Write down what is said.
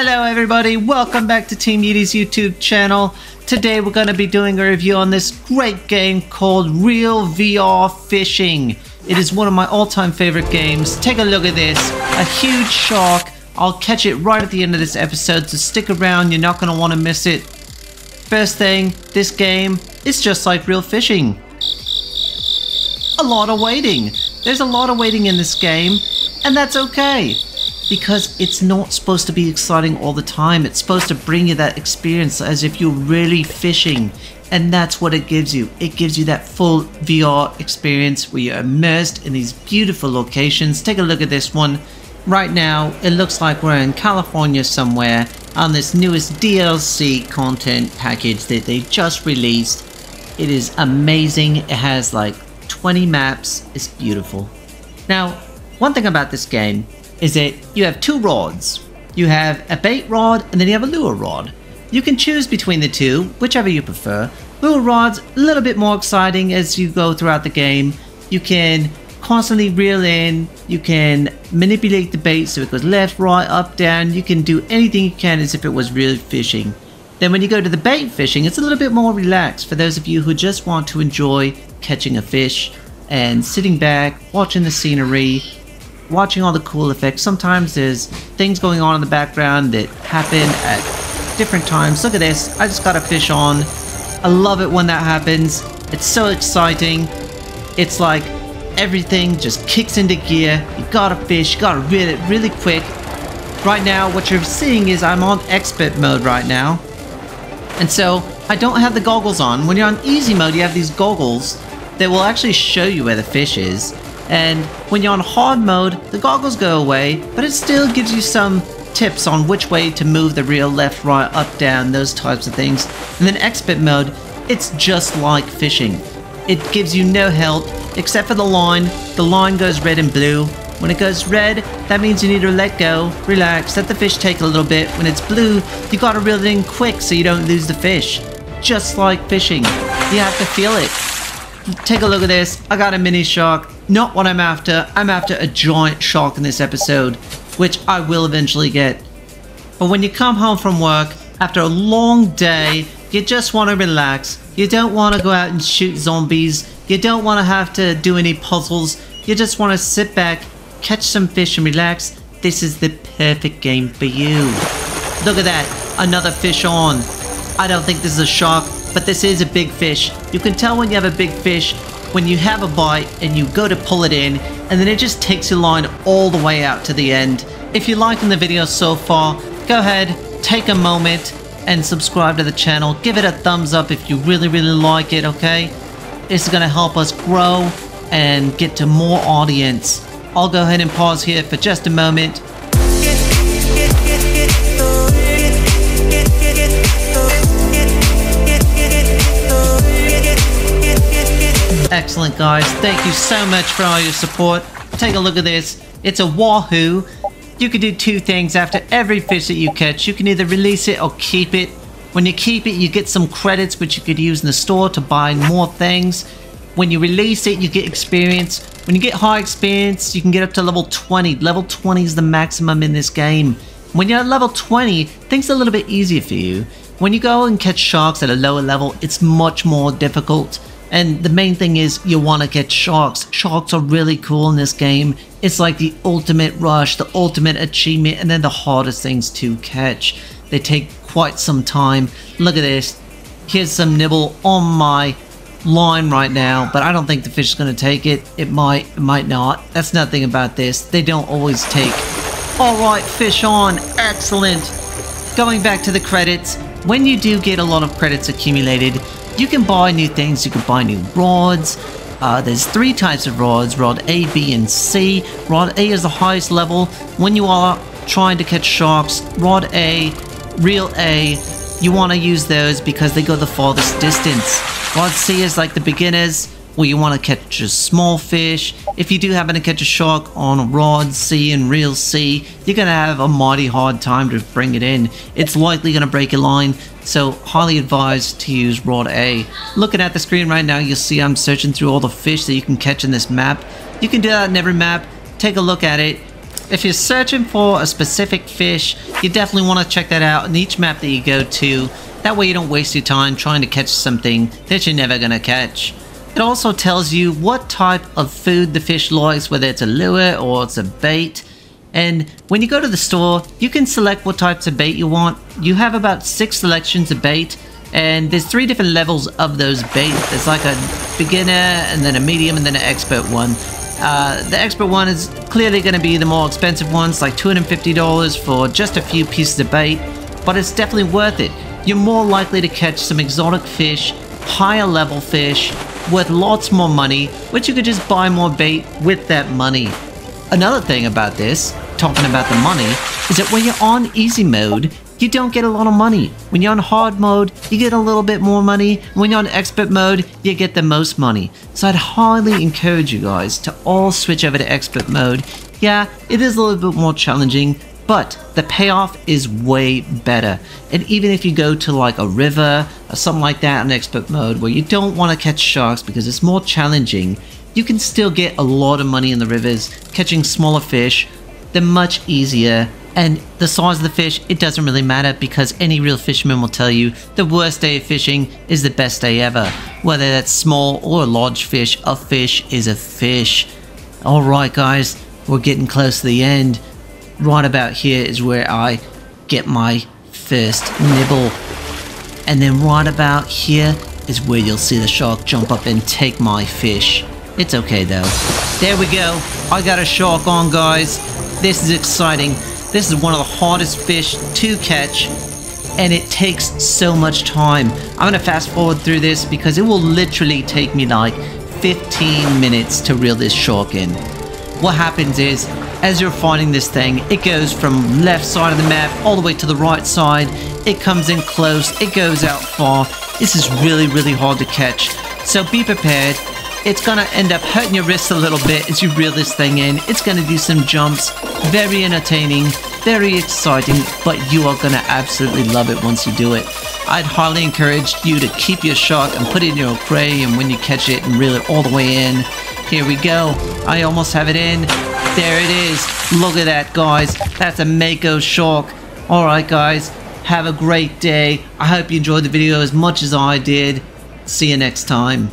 Hello everybody, welcome back to Team Yeety's YouTube channel. Today we're going to be doing a review on this great game called Real VR Fishing. It is one of my all-time favorite games. Take a look at this, a huge shark. I'll catch it right at the end of this episode, so stick around, you're not going to want to miss it. First thing, this game is just like real fishing. A lot of waiting. There's a lot of waiting in this game, and that's okay because it's not supposed to be exciting all the time. It's supposed to bring you that experience as if you're really fishing. And that's what it gives you. It gives you that full VR experience where you're immersed in these beautiful locations. Take a look at this one. Right now, it looks like we're in California somewhere on this newest DLC content package that they just released. It is amazing. It has like 20 maps. It's beautiful. Now, one thing about this game is that you have two rods. You have a bait rod and then you have a lure rod. You can choose between the two, whichever you prefer. Lure rod's a little bit more exciting as you go throughout the game. You can constantly reel in, you can manipulate the bait so it goes left, right, up, down. You can do anything you can as if it was real fishing. Then when you go to the bait fishing, it's a little bit more relaxed for those of you who just want to enjoy catching a fish and sitting back, watching the scenery, watching all the cool effects. Sometimes there's things going on in the background that happen at different times. Look at this. I just got a fish on. I love it when that happens. It's so exciting. It's like everything just kicks into gear. You got a fish. You got to reel it really quick. Right now, what you're seeing is I'm on expert mode right now. And so I don't have the goggles on. When you're on easy mode, you have these goggles that will actually show you where the fish is. And when you're on hard mode, the goggles go away, but it still gives you some tips on which way to move the reel left, right, up, down, those types of things. And then expert mode, it's just like fishing. It gives you no help except for the line. The line goes red and blue. When it goes red, that means you need to let go, relax, let the fish take a little bit. When it's blue, you gotta reel it in quick so you don't lose the fish. Just like fishing. You have to feel it. Take a look at this. I got a mini shark. Not what I'm after. I'm after a giant shark in this episode, which I will eventually get. But when you come home from work, after a long day, you just want to relax. You don't want to go out and shoot zombies. You don't want to have to do any puzzles. You just want to sit back, catch some fish and relax. This is the perfect game for you. Look at that. Another fish on. I don't think this is a shark but this is a big fish. You can tell when you have a big fish when you have a bite and you go to pull it in and then it just takes your line all the way out to the end. If you're liking the video so far, go ahead, take a moment and subscribe to the channel. Give it a thumbs up if you really, really like it, okay? This is going to help us grow and get to more audience. I'll go ahead and pause here for just a moment Excellent, guys. Thank you so much for all your support. Take a look at this. It's a Wahoo. You can do two things after every fish that you catch. You can either release it or keep it. When you keep it, you get some credits which you could use in the store to buy more things. When you release it, you get experience. When you get high experience, you can get up to level 20. Level 20 is the maximum in this game. When you're at level 20, things are a little bit easier for you. When you go and catch sharks at a lower level, it's much more difficult. And the main thing is you want to get sharks. Sharks are really cool in this game. It's like the ultimate rush, the ultimate achievement, and then the hardest things to catch. They take quite some time. Look at this. Here's some nibble on my line right now, but I don't think the fish is going to take it. It might, it might not. That's nothing about this. They don't always take. Alright, fish on. Excellent. Going back to the credits, when you do get a lot of credits accumulated, you can buy new things, you can buy new rods. Uh, there's three types of rods, rod A, B, and C. Rod A is the highest level. When you are trying to catch sharks, rod A, reel A, you want to use those because they go the farthest distance. Rod C is like the beginners, where you want to catch a small fish. If you do happen to catch a shark on rod C and reel C, you're going to have a mighty hard time to bring it in. It's likely going to break your line, so highly advised to use rod A. Looking at the screen right now, you'll see I'm searching through all the fish that you can catch in this map. You can do that in every map. Take a look at it. if you're searching for a specific fish, you definitely want to check that out in each map that you go to. That way you don't waste your time trying to catch something that you're never going to catch. It also tells you what type of food the fish likes, whether it's a lure or it's a bait. And when you go to the store, you can select what types of bait you want. You have about six selections of bait, and there's three different levels of those bait. There's like a beginner, and then a medium, and then an expert one. Uh, the expert one is clearly going to be the more expensive ones, like $250 for just a few pieces of bait, but it's definitely worth it. You're more likely to catch some exotic fish, higher level fish, worth lots more money, which you could just buy more bait with that money. Another thing about this, talking about the money, is that when you're on easy mode, you don't get a lot of money. When you're on hard mode, you get a little bit more money. When you're on expert mode, you get the most money. So I'd highly encourage you guys to all switch over to expert mode. Yeah, it is a little bit more challenging, but the payoff is way better. And even if you go to like a river or something like that in expert mode where you don't want to catch sharks because it's more challenging, you can still get a lot of money in the rivers catching smaller fish. They're much easier and the size of the fish, it doesn't really matter because any real fisherman will tell you the worst day of fishing is the best day ever. Whether that's small or large fish, a fish is a fish. Alright guys, we're getting close to the end. Right about here is where I get my first nibble. And then right about here is where you'll see the shark jump up and take my fish. It's okay though. There we go. I got a shark on guys. This is exciting. This is one of the hardest fish to catch and it takes so much time. I'm gonna fast forward through this because it will literally take me like 15 minutes to reel this shark in. What happens is, as you're fighting this thing, it goes from left side of the map all the way to the right side. It comes in close, it goes out far. This is really, really hard to catch. So be prepared. It's gonna end up hurting your wrists a little bit as you reel this thing in. It's gonna do some jumps. Very entertaining, very exciting, but you are gonna absolutely love it once you do it. I'd highly encourage you to keep your shark and put it in your aquarium when you catch it and reel it all the way in. Here we go. I almost have it in. There it is. Look at that, guys. That's a Mako shark. Alright, guys. Have a great day. I hope you enjoyed the video as much as I did. See you next time.